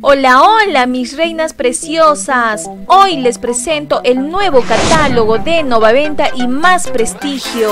Hola, hola, mis reinas preciosas. Hoy les presento el nuevo catálogo de Novaventa y Más Prestigio.